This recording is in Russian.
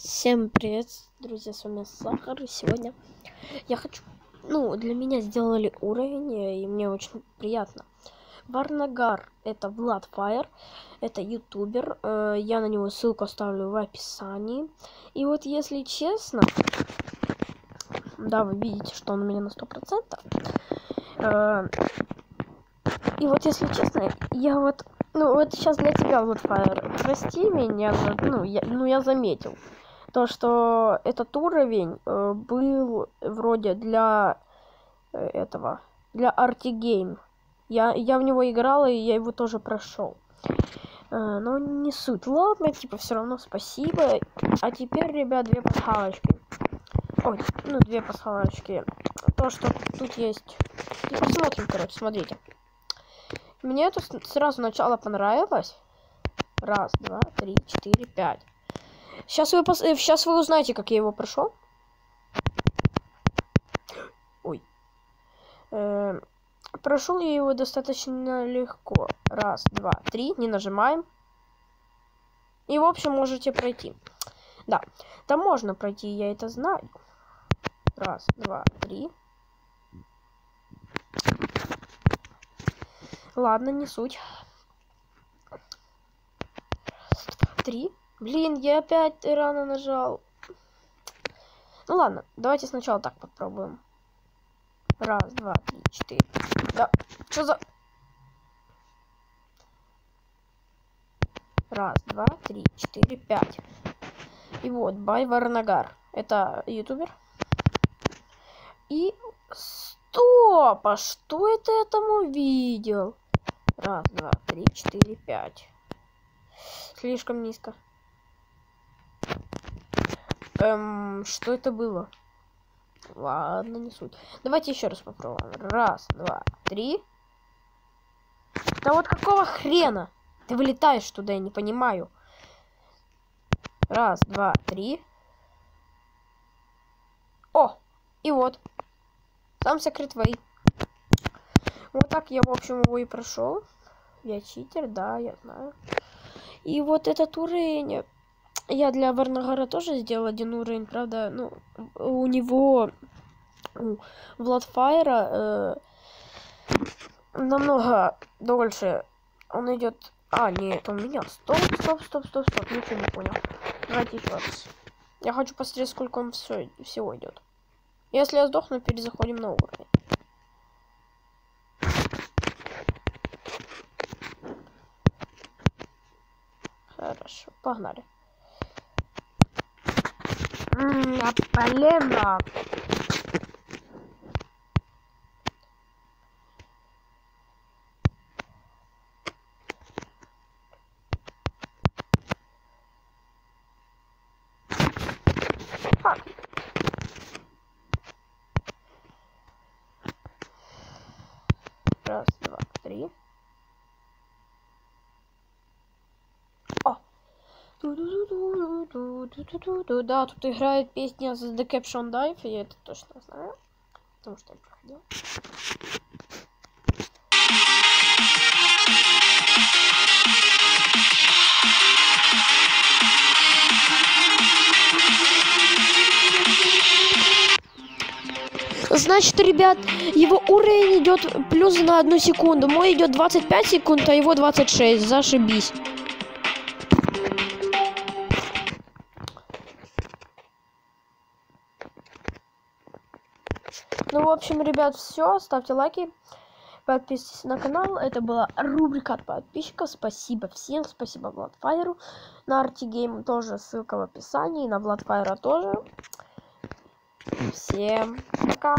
Всем привет, друзья, с вами Сахар, и сегодня я хочу, ну, для меня сделали уровень, и мне очень приятно. Варнагар, это Влад Файер, это ютубер, э, я на него ссылку оставлю в описании. И вот, если честно, да, вы видите, что он у меня на 100%. Э, и вот, если честно, я вот ну, вот сейчас для тебя, вот, Фаер, прости меня, ну, я, ну, я заметил то, что этот уровень э, был вроде для э, этого, для Артигейм. Я, я в него играла, и я его тоже прошел. Э, но не суть. Ладно, типа, все равно спасибо. А теперь, ребят, две пасхалочки. Ой, ну, две пасхалочки. То, что тут есть. И посмотрим, короче, смотрите. Мне тут сразу начало понравилось. Раз, два, три, четыре, пять. Сейчас вы, пос... Сейчас э, вы узнаете, как я его прошел. Ой. Э прошел я его достаточно легко. Раз, два, три. Не нажимаем. И, в общем, можете пройти. Да, там можно пройти, я это знаю. Раз, два, три. Ладно, не суть. Три. Блин, я опять рано нажал. Ну ладно, давайте сначала так попробуем. Раз, два, три, четыре. Да, что за... Раз, два, три, четыре, пять. И вот, Бай Варнагар. Это ютубер. И... Стоп! А что это я там увидел? Раз, два, три, четыре, пять. Слишком низко. Эм, что это было? Ладно, не суть. Давайте еще раз попробуем. Раз, два, три. Да вот какого хрена? Ты вылетаешь туда, я не понимаю. Раз, два, три. О! И вот. Там секрет твои. Вот так я, в общем, его и прошел. Я читер, да, я знаю. И вот этот уровень я для Варнагара тоже сделал один уровень, правда, ну, у него, у Владфайра э, намного дольше он идет... А, нет, у меня. Стоп, стоп, стоп, стоп, стоп, ничего не понял. Давайте еще раз. Я хочу посмотреть, сколько он все, всего идет. Если я сдохну, перезаходим на уровень. Хорошо, погнали. अपने पहले Да, тут играет песня The Caption Dive, я это точно знаю. Потому что я проходил. Значит, ребят, его уровень идет плюс на одну секунду. Мой идет 25 секунд, а его 26. Зашибись. Ну, в общем, ребят, все. Ставьте лайки. Подписывайтесь на канал. Это была рубрика от подписчиков. Спасибо всем. Спасибо Владфайру. На Артигейм тоже ссылка в описании. На Владфайра тоже. Всем пока.